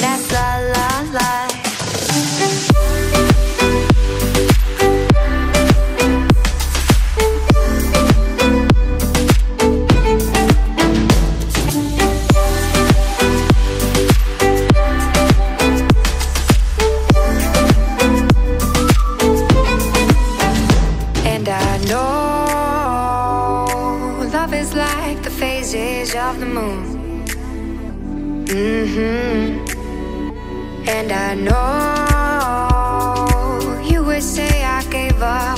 That's la la la. And I know love is like the phases of the moon. hmm And I know you would say I gave up